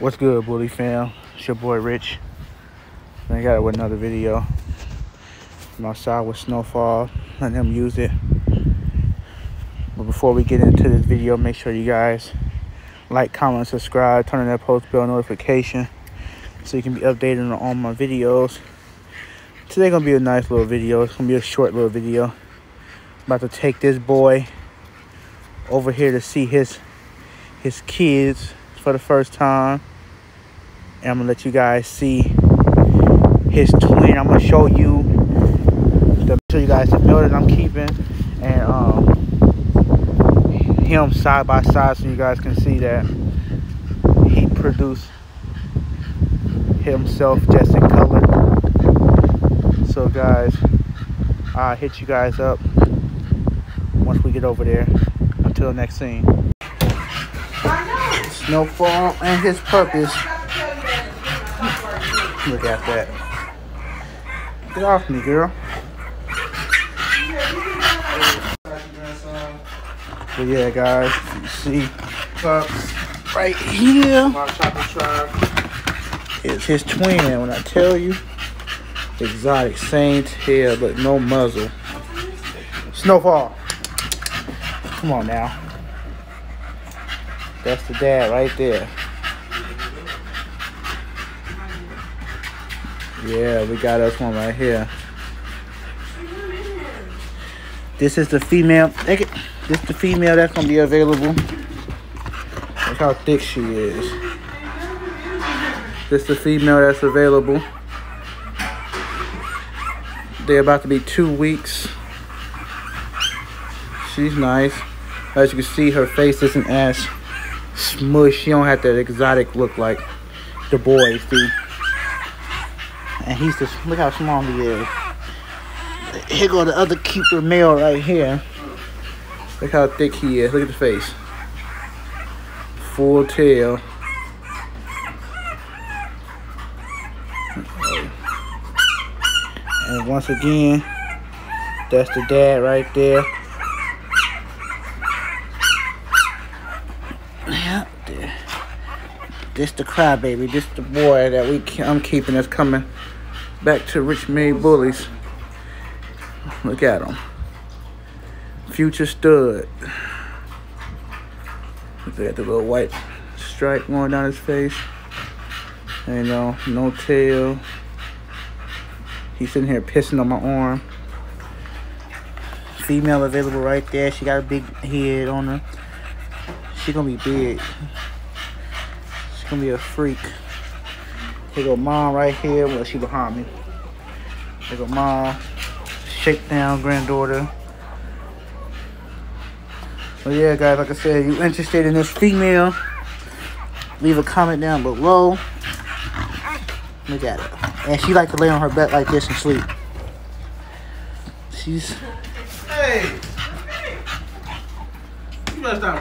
What's good, Bully fam? It's your boy Rich. And I got it with another video. I'm outside with Snowfall, letting him use it. But before we get into this video, make sure you guys like, comment, subscribe, turn on that post bell notification so you can be updated on all my videos. Today gonna be a nice little video. It's gonna be a short little video. I'm about to take this boy over here to see his his kids for the first time. And I'm gonna let you guys see his twin. I'm gonna show you the show you guys the building I'm keeping and um him side by side so you guys can see that he produced himself just in color. So guys, I'll hit you guys up once we get over there. Until next scene. Snowfall and his purpose. Look at that. Get off me, girl. But yeah, guys, you see Pups, right here is his twin. When I tell you, exotic, saint tail, but no muzzle. Snowfall. Come on now. That's the dad right there. Yeah, we got us one right here. This is the female. This the female that's gonna be available. Look how thick she is. This the female that's available. They're about to be two weeks. She's nice. As you can see, her face isn't as smush. She don't have that exotic look like the boys do. And he's just look how small he is. Here go the other keeper male right here. Look how thick he is. Look at the face. Full tail. And once again, that's the dad right there. Yeah, there. This the crybaby. This the boy that we I'm keeping that's coming back to Rich Made Bullies. Look at him. Future stud. Look at the little white stripe going down his face. You know, no tail. He's sitting here pissing on my arm. Female available right there. She got a big head on her. She gonna be big. She's gonna be a freak. Here go mom right here. Well, she behind me. Here go mom. Shakedown granddaughter. Well, yeah, guys, like I said, you interested in this female, leave a comment down below. Look at her. And she like to lay on her back like this and sleep. She's Hey! You must not